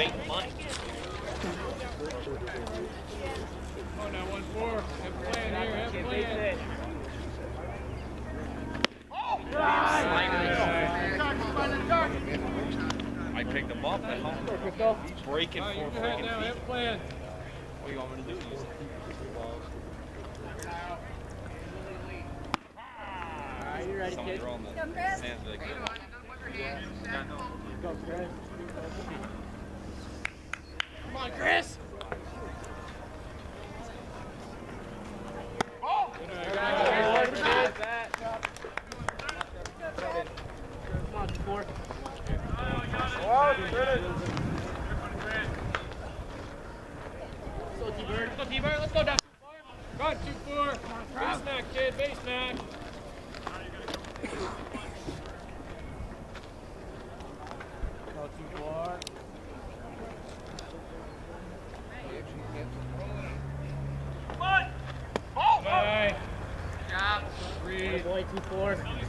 fake money. Oh, now one four. Have a plan here. Have a plan. I picked him up now. He's breaking right, you for go ahead now. freaking Have a plan. What do you want me to do? Alright, you ready, kid? throw him the Go, Chris. Go, Chris. Come on, Chris. Oh. Come on, four. Let's go, T-Bird. Let's go, T-Bird. Go on, two four. Base knock, kid. Base knock. Go, two, four. Bye. Three. Good boy, two, four. On two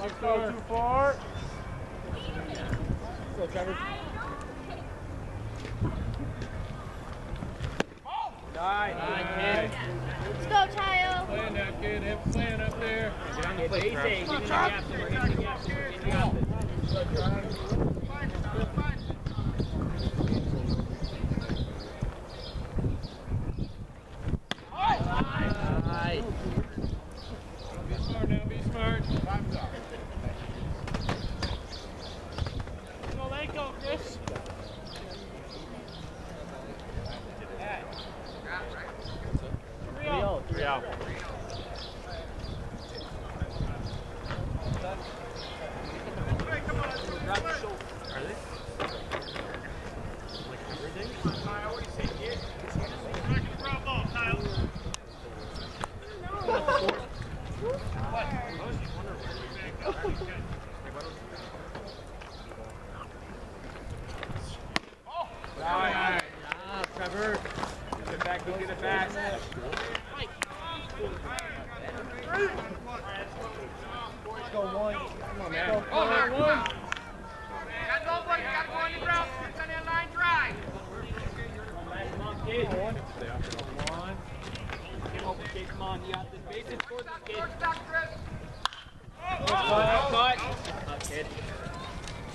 Let's four. go, two, four. Go, Trevor. Nine. Nine. Let's go, child. Plan now, kid. Have a plan up there. Get base eight. Get in the gap somewhere. Get in the gap somewhere. Get in the gap. Nice. Be smart now. Be smart. Go, Chris. Three out. Ah, Trevor. Get it back. Go get it back. Let's go one. Come on, man. Oh, now one. Come on, kid. One. One. Come on, kid. Come on. You got this. Bases for this kid. Cut. Cut. Cut, kid.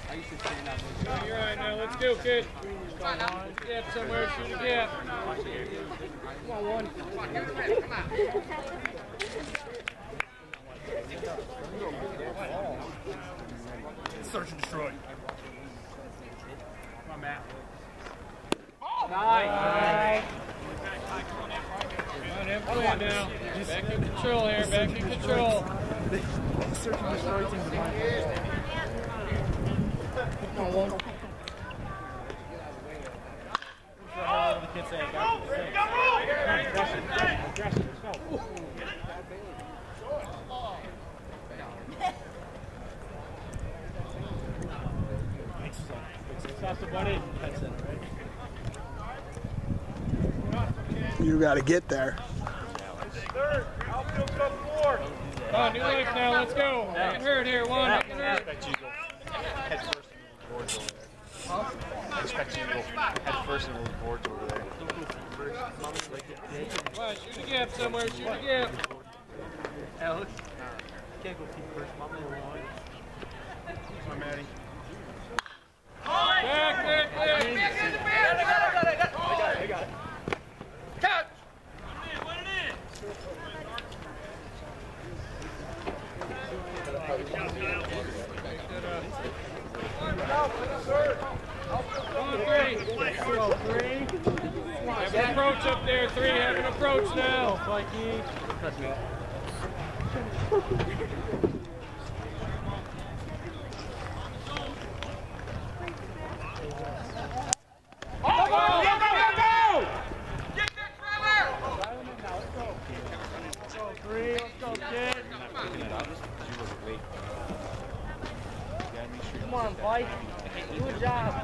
I used to stand out there. Oh, you're right now. Let's go, kid. Gap somewhere. Shoot a gap. Come on, one. Search and destroy. Come on, Matt. Nice. Come on, have a plan now. Back in control here. Back in control. Search and destroy. Come on, one. The kid say, got it, say. Aggression, aggression, let's go. That's the buddy. That's it, right? You got to get there. Oh, new life now. Let's go. Here. One. Head first into the boards over there. I to boards over there. Come on, shoot a gap somewhere. Shoot a gap. Alex. Can't go keep first. Mama. Come on, Maddie. Back, back, back. Come on, three. Go three. Have an approach up there. Three. Have an approach now. Mikey. Go three. Let's go, kid. Come on, Mike. Do a job.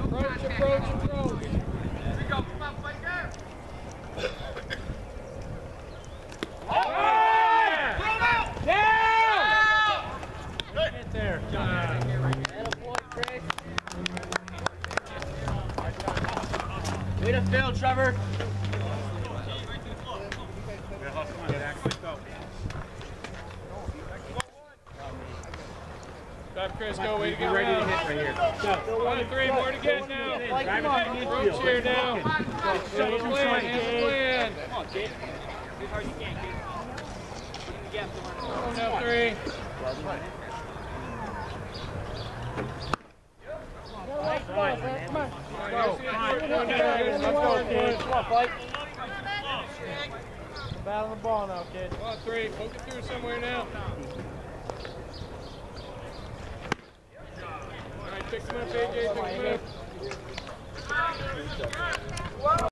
Approach, approach, approach. Get there. Way Trevor. Drive, Chris, go. Way to get ready to hit right here. One, three, more to get now. Approach here now. Have a plan, have a plan. Come on, kid. As hard as you can, kid. Put in the gap. One, three. on, fight. Battle the ball now, kid. Come three. Poke it through somewhere now. All right, pick them up, AJ. Pick them up.